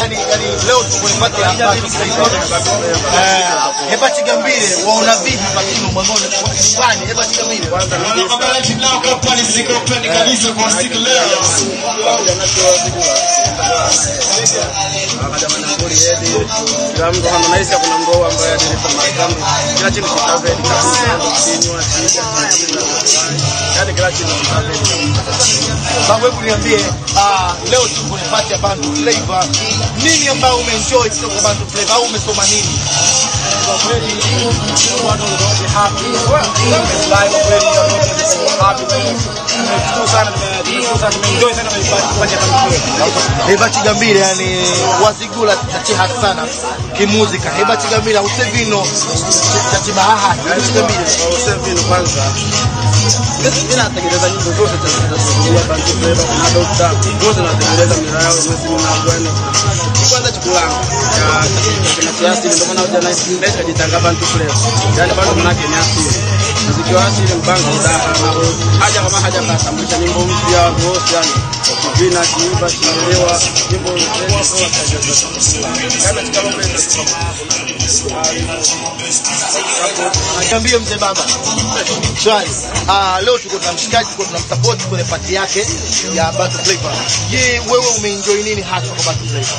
yani, yani leo tukuipata ya Bantu Flavor. Eh, Heba Chigambile waona vipi Fatima Mwangone kwa nyumbani Heba Chigambile Kwanza kila mtu nahisi kuna mroho ambaye alilipa mahakama kila chini kitave kinywa yani kila chini kitave Babu, hebu niambie, ah, leo tuko kwenye party ya Bantu Flavor. Nini ambayo umeenjoy kutoka kwa Bantu Flavor au umesoma nini? kwa kweli watu wote happy nimefurahi kwa kweli watu wote happy nimeshukuru sana nimeshukuru sana nimeenjoy sana kufanya kazi Heba Chigambile yani wazigula tachiha sana kimuzika. Heba Chigambile usevino tachibahaha Heba Chigambile. Usevino kwanza. Mimi natengeneza nyimbo zote za Bantu Flavor kuna Doctor zote natengeneza mira yao mwezi na bwana kwanza chukulangu ya kuna kiasi ndio maana hoja na ndio kajitanga Bantu Flavor yani bado manake ni asili muziki wa asili mpango udaha haja kama haja katambulisha nyimbo mpya yani kuvina kiimba kielewa nyimbo Niambie mzee baba. Shwari. Ah, leo tuko na mshikaji tuko tunamsupport kwenye pati yake ya battle Flavor. Je, wewe umeenjoy nini hasa kwa battle Flavor?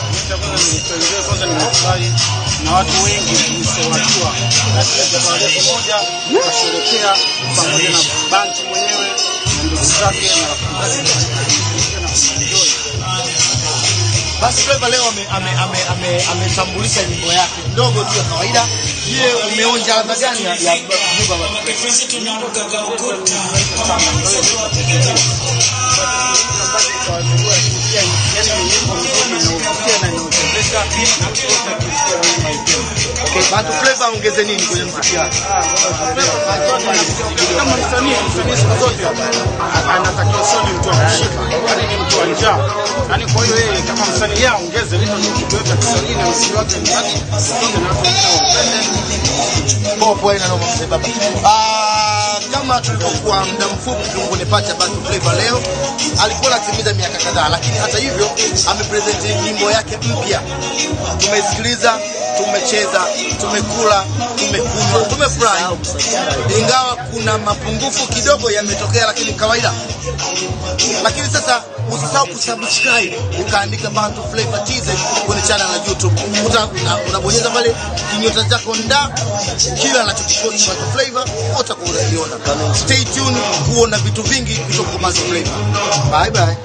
Na watu wengi msewajua katika pamoja tukasherekea pamoja na banti mwenyewe na ndugu zake na Basi Flavor leo ame- ame- ame- ame- ametambulisha nyimbo yake ndogo tu ya kawaida. Je, umeonja ladha gani ya nyimbo ya Bantu Flavor? Okay, Bantu Flavor aongeze nini kwenye muziki wake? kama msanii msanii siku zote anatakiwa sio ni mtu wa kushika bali ni mtu wa njaa Yaani kwa hiyo yeye kama msanii yeye aongeze vitu vya kisanii na msanii wake ni na watu noma mzee baba. Ah, kama tulivyokuwa muda mfupi tu kwenye party ya Bantu Flavor leo, alikuwa anatimiza miaka kadhaa, lakini hata hivyo amepresent nyimbo yake mpya. Tumesikiliza, tumecheza, tumekula, tumekunywa, tumefurahi, ingawa kuna mapungufu kidogo yametokea, lakini kawaida. Lakini sasa usisahau kusubscribe ukaandika Bantu Flavor TZ kwenye channel ya YouTube. Unabonyeza pale kinyota chako nda, kila anachokiposti Bantu Flavor utakuwa unaiona. Stay tuned kuona vitu vingi kutoka kwa Bantu Flavor. Bye bye.